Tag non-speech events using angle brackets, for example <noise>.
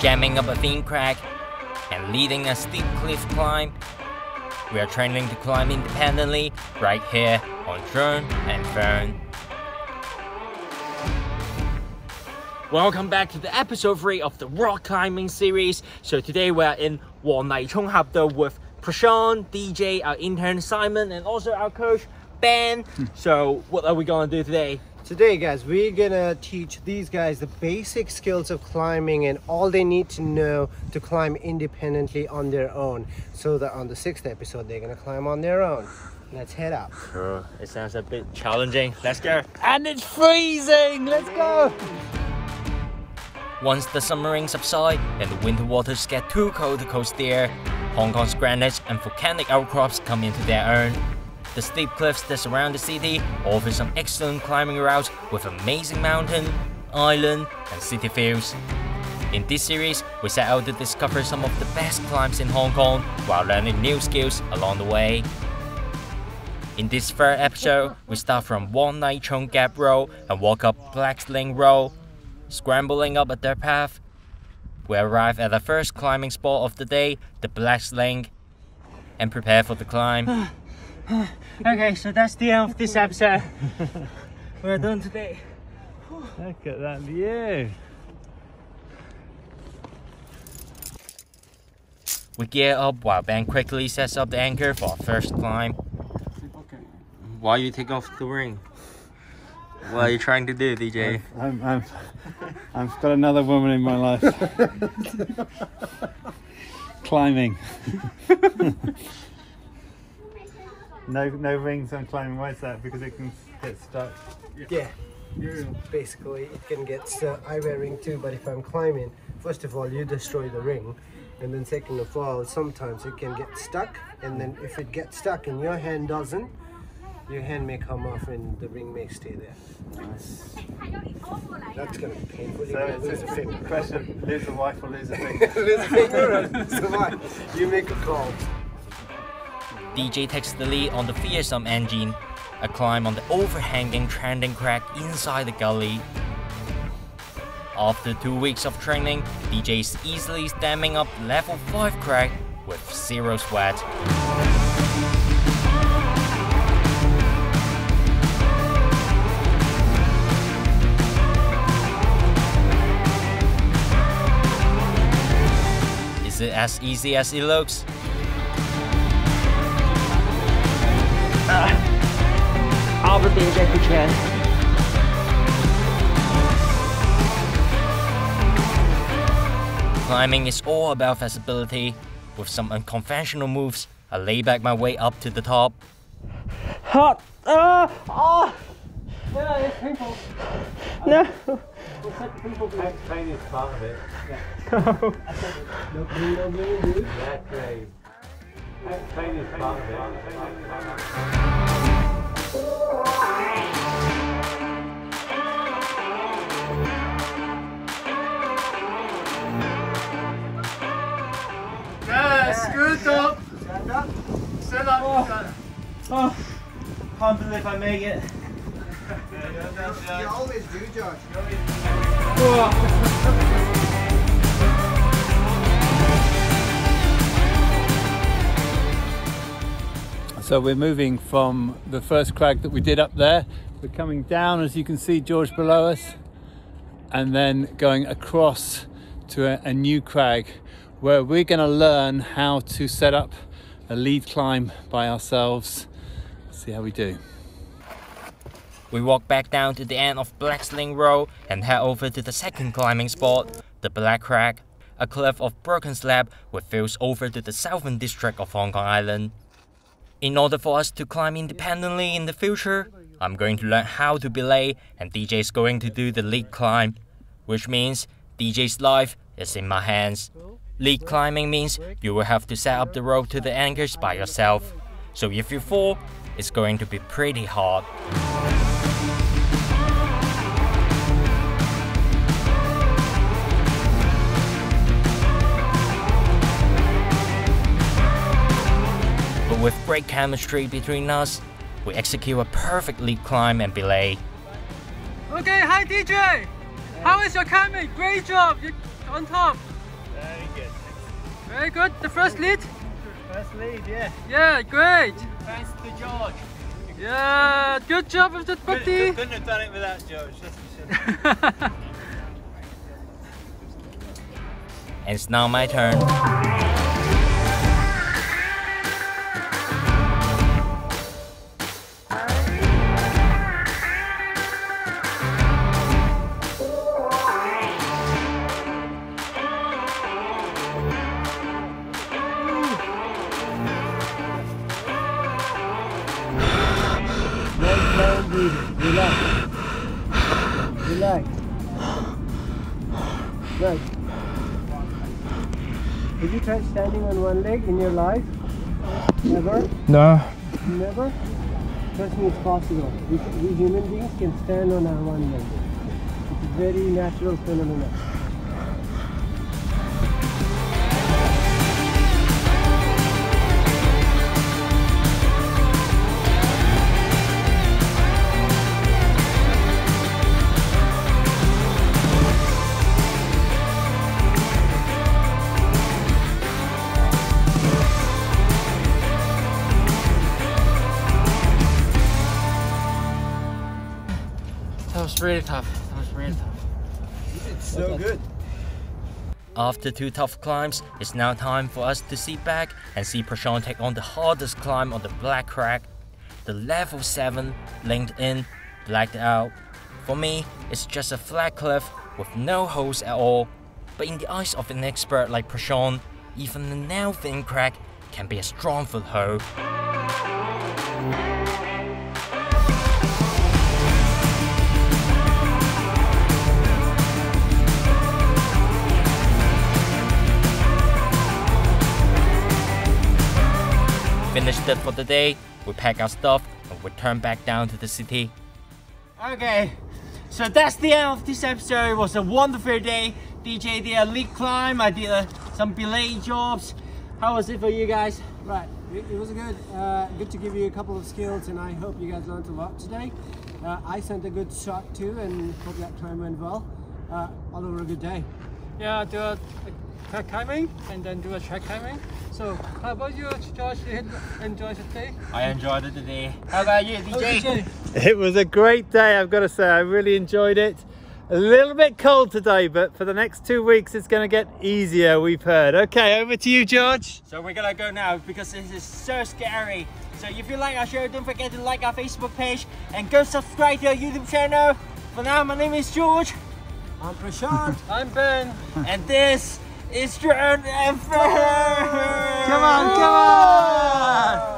jamming up a thin crack, and leading a steep cliff climb. We are training to climb independently right here on Zhurn and Fern. Welcome back to the episode 3 of the rock climbing series. So today we are in Wong Nai Chung Habdo with Prashant, DJ, our intern Simon, and also our coach Ben. Hmm. so what are we gonna do today? Today, guys, we're gonna teach these guys the basic skills of climbing and all they need to know to climb independently on their own. So that on the sixth episode, they're gonna climb on their own. Let's head up. Sure, it sounds a bit challenging. Let's go. And it's freezing! Let's go! Once the summer rains subside and the winter waters get too cold to coast there, Hong Kong's granite and volcanic outcrops come into their own. The steep cliffs that surround the city offer some excellent climbing routes with amazing mountain, island, and city views. In this series, we set out to discover some of the best climbs in Hong Kong while learning new skills along the way. In this third episode, we start from Wong Nai Chung Gap Road and walk up Black's Link Road. Scrambling up a dirt path, we arrive at the first climbing spot of the day, the Black's Link, and prepare for the climb. <sighs> <sighs> <sighs> Okay, so that's the end of this episode. <laughs> We're done today. Look at that view. We gear up while Ben quickly sets up the anchor for our first climb. Why you take off the ring? What are you trying to do, DJ? I'm, I'm, I've got another woman in my life. <laughs> climbing. <laughs> no, no rings on climbing. Why is that? Because it can get stuck. Yeah. So basically, it can get stuck. I wear ring too, but if I'm climbing, first of all, you destroy the ring. And then second of all, sometimes it can get stuck. And then if it gets stuck and your hand doesn't, your hand may come off and the ring may stay there. Nice. That's gonna be painful. So gonna lose it's a a finger. question: lose a wife or lose a <laughs> finger? lose a finger and survive. You make a call. DJ takes the lead on the fearsome engine, a climb on the overhanging trending crack inside the gully. After two weeks of training, DJ is easily stemming up level 5 crack with zero sweat. Is it as easy as it looks? I'll be Jackie Chan. Climbing is all about flexibility. With some unconventional moves, I lay back my way up to the top. Hot! Ah! Ah! Yeah, it's painful. No! Pain is part of it. Yeah, great. Pain is part of it. Oh. oh, can't believe I made it. You always do, Josh. <laughs> So we're moving from the first crag that we did up there. We're coming down, as you can see, George below us, and then going across to a, a new crag where we're going to learn how to set up a lead climb by ourselves. See how we do. We walk back down to the end of Black's Link Road and head over to the second climbing spot, the Black Crag, a cliff of broken slab with views over to the southern district of Hong Kong Island. In order for us to climb independently in the future, I'm going to learn how to belay and DJ is going to do the lead climb, which means DJ's life is in my hands. Lead climbing means you will have to set up the rope to the anchors by yourself. So if you fall, it's going to be pretty hard. But with great chemistry between us, we execute a perfect lead climb and belay. Okay, hi DJ! How is your climbing? Great job! You're on top! Very good. Very good. The first lead. First lead, yeah. Yeah, great. Thanks to George. Yeah, good job with that Couldn't, couldn't have done it without George. That's for sure. And <laughs> it's now my turn. Relax. Right. Have you tried standing on one leg in your life? Never? No. Never? Trust me, it's possible. We, we human beings can stand on our one leg. It's a very natural phenomenon. Really tough. That was really tough. It's so good. After two tough climbs, it's now time for us to sit back and see Prashant take on the hardest climb on the Black Crag, the level 7 linked in, blacked out. For me, it's just a flat cliff with no holes at all, but in the eyes of an expert like Prashant, even a now thin crack can be a strong foothold. Finished it for the day, we pack our stuff and return back down to the city. Okay, so that's the end of this episode. It was a wonderful day. DJ did a lead climb. I did uh, some belay jobs. How was it for you guys? Right, it, it was good. Uh, good to give you a couple of skills, and I hope you guys learned a lot today. Uh, I sent a good shot too, and hope that climb went well. Uh, all over a good day. Yeah, do a, a track climbing and then do a track climbing. So, how about you, Josh? You enjoy the day? I enjoyed it today. How about you, DJ? It was a great day, I've got to say. I really enjoyed it. A little bit cold today, but for the next two weeks, it's going to get easier, we've heard. Okay, over to you, George. So we're gonna go now because this is so scary. So if you like our show, don't forget to like our Facebook page and go subscribe to our YouTube channel. For now, my name is George. I'm Prashant. I'm Ben. and this it's your own forever. Come on, come on.